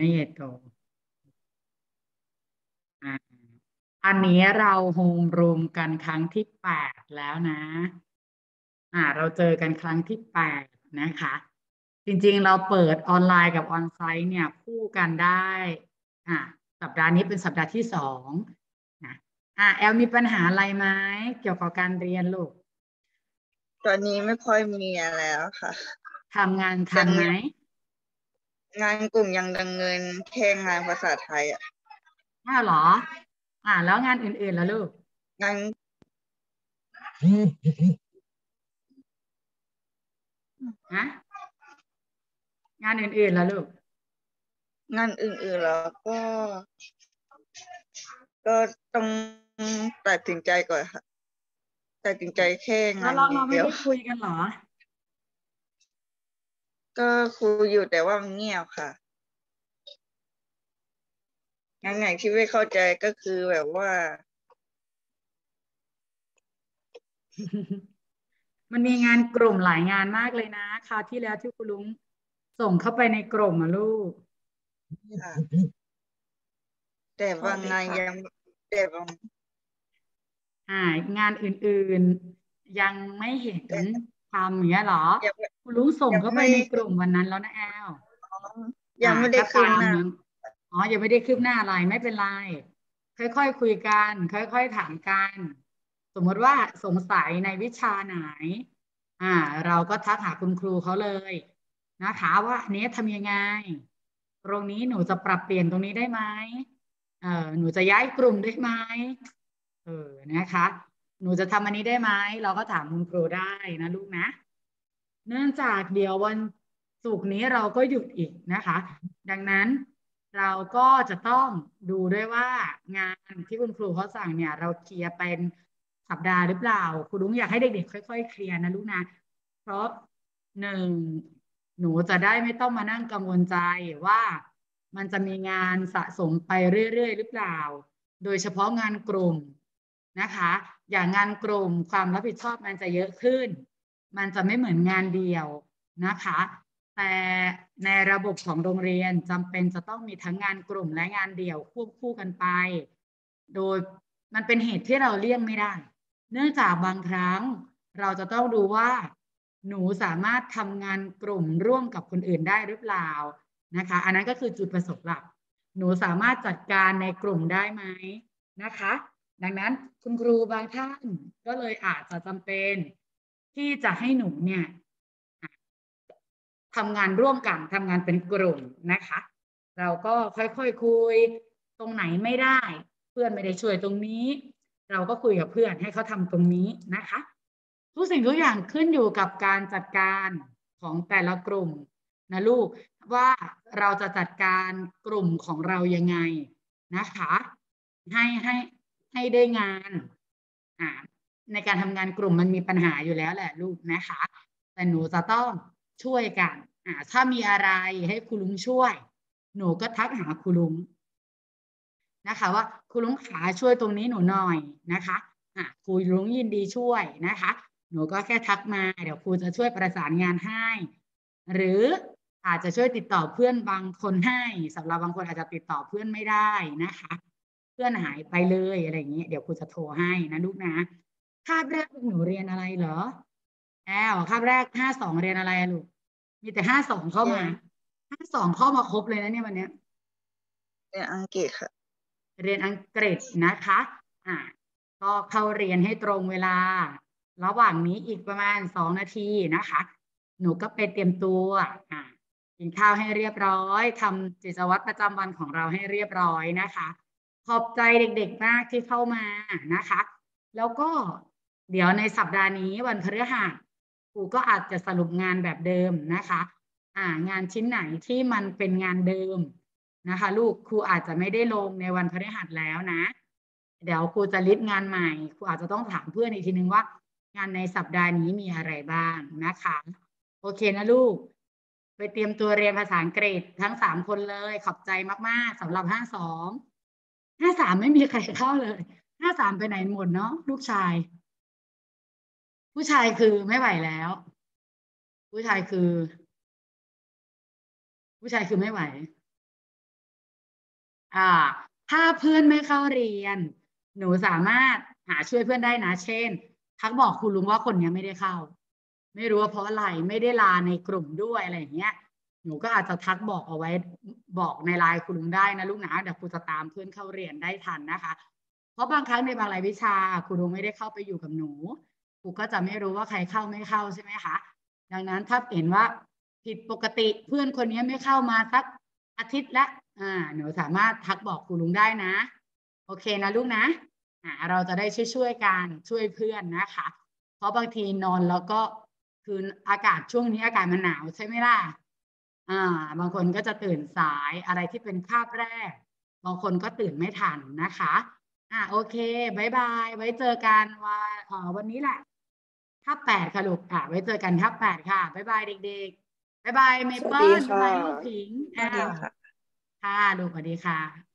ไม่ใหญ่โตอ่าอันนี้เราโฮมรูมกันครั้งที่แปดแล้วนะ อ่า เราเจอกันครั้งที่แปดนะคะ จริงๆเราเปิดออนไลน์กับออนไซต์เนี่ยคู่กันได้ อ่าสัปดาห์นี้เป็นสัปดาห์ที่สองนะอ่าแอลมีปัญหาอะไรไหมเกี่ยวกับการเรียนลูก ตอนนี้ไม่ค่อยมีอะไรแล้วค่ะทำงานทันไหม งานกลุ่มยังดำเนินแค่งานภาษาไทยอะอ้าวเหรอ อ่า แล้วงานอื่นๆแล้วลูกงานฮะงานอื่นๆแล้วลูกงานอื่นๆแล้วก็ ก็ต้องตัดสินใจก่อนค่ะตัดสินใจแค่งาแล้วนเราเราไม่เดียว ได้คุยกันเหรอ ก็คุยอยู่แต่ว่ามันเงียบค่ะงานไหนที่ไม่เข้าใจก็คือแบบว่า มันมีงานกลุ่มหลายงานมากเลยนะคราวที่แล้วที่คุณลุงส่งเข้าไปในกลุ่มอะลูกค่ะแต่บางงานยังแต่บางอ่างานอื่นๆ ยังไม่เห็นทำอย่างเงี้ยเหรอยังไม่ คุณลุงส่งเข้าไปยังไม่ในกลุ่มวันนั้นแล้วนะแอลยังไม่ได้อ่าก็ขึ้นตามหน้านั้นอ๋อยังไม่ได้คืบหน้าอะไรไม่เป็นไร ค่อยๆคุยกัน ค่อยๆถามกัน สมมติว่าสงสัยในวิชาไหน อ่า เราก็ทักหาคุณครูเขาเลยนะคะว่าอันนี้ทำยังไง ตรงนี้หนูจะปรับเปลี่ยนตรงนี้ได้ไหมเออหนูจะย้ายกลุ่มได้ไหมเออนะคะ หนูจะทำอันนี้ได้ไหมเราก็ถามคุณครูได้นะลูกนะ เนื่องจากเดี๋ยววันศุกร์นี้เราก็หยุดอีกนะคะ ดังนั้นเราก็จะต้องดูด้วยว่างานที่คุณครูเขาสั่งเนี่ย เราเคลียร์เป็นสัปดาห์หรือเปล่าครูลุงอยากให้เด็กๆค่อยๆเคลียร์นะลูกนะเพราะหนึ่งหนูจะได้ไม่ต้องมานั่งกังวลใจว่ามันจะมีงานสะสมไปเรื่อยๆหรือเปล่า โดยเฉพาะงานกลุ่มนะคะ อย่างงานกลุ่มความรับผิดชอบมันจะเยอะขึ้น มันจะไม่เหมือนงานเดียวนะคะ แต่ในระบบของโรงเรียนจำเป็นจะต้องมีทั้งงานกลุ่มและงานเดี่ยวควบคู่กันไป โดยมันเป็นเหตุที่เราเลี่ยงไม่ได้ เนื่องจากบางครั้งเราจะต้องดูว่า หนูสามารถทำงานกลุ่มร่วมกับคนอื่นได้หรือเปล่านะคะ อันนั้นก็คือจุดประสงค์หลัก หนูสามารถจัดการในกลุ่มได้ไหมนะคะ ดังนั้นคุณครูบางท่านก็เลยอาจจะจำเป็น ที่จะให้หนูเนี่ยทำงานร่วมกันทำงานเป็นกลุ่มนะคะ เราก็ค่อยๆคคุย ตรงไหนไม่ได้ เพื่อนไม่ได้ช่วยตรงนี้ เราก็คุยกับเพื่อนให้เขาทำตรงนี้นะคะ ทุกสิ่งทุกอย่างขึ้นอยู่กับการจัดการของแต่ละกลุ่มนะลูกว่าเราจะจัดการกลุ่มของเรายังไงนะคะ ให้ให้ให้ได้งานอ่า ในการทำงานกลุ่มมันมีปัญหาอยู่แล้วแหละลูกนะคะ แต่หนูจะต้องช่วยกันอ่าถ้ามีอะไรให้คุณลุงช่วย หนูก็ทักหาคุณลุงนะคะ ว่าคุณลุงขาช่วยตรงนี้หนูหน่อยนะคะอ่าครูลุงยินดีช่วยนะคะ หนูก็แค่ทักมาเดี๋ยวครูจะช่วยประสานงานให้ หรืออาจจะช่วยติดต่อเพื่อนบางคนให้สำหรับบางคนอาจจะติดต่อเพื่อนไม่ได้นะคะ เพื่อนหายไปเลยอะไรอย่างเงี้ยเดี๋ยวครูจะโทรให้นะลูกนะาบแรกหนูเรียนอะไรเหรอแอลคาบแรกห้าสองเรียนอะไรอะลูกมีแต่ห้าสองเข้ามาห้าสองเข้ามาครบเลยนะเนี่ยวันเนี้ยเรียนอังกฤษค่ะ เรียนอังกฤษนะคะ อ่าก็เข้าเรียนให้ตรงเวลา ระหว่างนี้อีกประมาณสองนาทีนะคะ หนูก็ไปเตรียมตัวอ่ากินข้าวให้เรียบร้อยทำกิจวัตรประจำวันของเราให้เรียบร้อยนะคะ ขอบใจเด็กๆมากที่เข้ามานะคะ แล้วก็ เดี๋ยวในสัปดาห์นี้วันพฤหัสครูก็อาจจะสรุปงานแบบเดิมนะคะ อ่างานชิ้นไหนที่มันเป็นงานเดิมนะคะ ลูกครูอาจจะไม่ได้ลงในวันพฤหัสแล้วนะ เดี๋ยวครูจะลิสต์งานใหม่ครูอาจจะต้องถามเพื่อนอีกทีนึงว่า งานในสัปดาห์นี้มีอะไรบ้างนะคะ โอเคนะลูก ไปเตรียมตัวเรียนภาษาอังกฤษทั้งสามคนเลยขอบใจมากๆสำหรับห้าสองห้าสามไม่มีใครเข้าเลยห้าสามไปไหนหมดเนาะลูกชาย ผู้ชายคือไม่ไหวแล้ว ผู้ชายคือ ผู้ชายคือไม่ไหว อ่า ถ้าเพื่อนไม่เข้าเรียน หนูสามารถหาช่วยเพื่อนได้นะ เช่น ทักบอกคุณลุงว่าคนนี้ไม่ได้เข้า ไม่รู้ว่าเพราะอะไรไม่ได้ลาในกลุ่มด้วยอะไรอย่างเงี้ยหนูก็อาจจะทักบอกเอาไว้บอกในไลน์คุณลุงได้นะลูกนะเดี๋ยวครูจะตามเพื่อนเข้าเรียนได้ทันนะคะ เพราะบางครั้งในบางรายวิชาครูลุงไม่ได้เข้าไปอยู่กับหนู ครูก็จะไม่รู้ว่าใครเข้าไม่เข้าใช่ไหมคะ ดังนั้นถ้าเห็นว่าผิดปกติเพื่อนคนนี้ไม่เข้ามาสักอาทิตย์ละอ่าหนูสามารถทักบอกครูลุงได้นะ โอเคนะลูกนะอ่าเราจะได้ช่วยๆกันช่วยเพื่อนนะคะ เพราะบางทีนอนแล้วก็คืออากาศช่วงนี้อากาศมันหนาวใช่ไหมล่ะอ่า บางคนก็จะตื่นสายอะไรที่เป็นคาบแรก บางคนก็ตื่นไม่ทันนะคะ อ่าโอเค bye bye ไว้เจอกันวันเอ่อวันนี้แหละ ทับแปดค่ะลูกอ่าไว้เจอกันทับแปดค่ะ bye bye เด็กๆ bye bye เมเปิลสวัสดีค่ะบายบายลูกผิงสวัสดีอ่าค่ะ ค่ะลูกสวัสดีค่ะ